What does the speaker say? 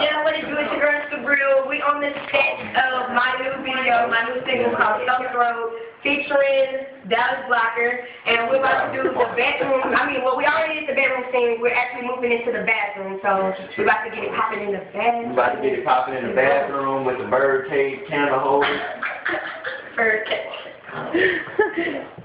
Yeah, what it do? It's your the Sabril. We on the set of my new video, my new single called So Throwed, featuring Dallas Blocker, and we're about to do the bedroom. I mean, well, we already did the bedroom scene. We're actually moving into the bathroom, so we're about to get it popping in the We about to get it popping in the bathroom with the bird cage candle holder. Bird cage.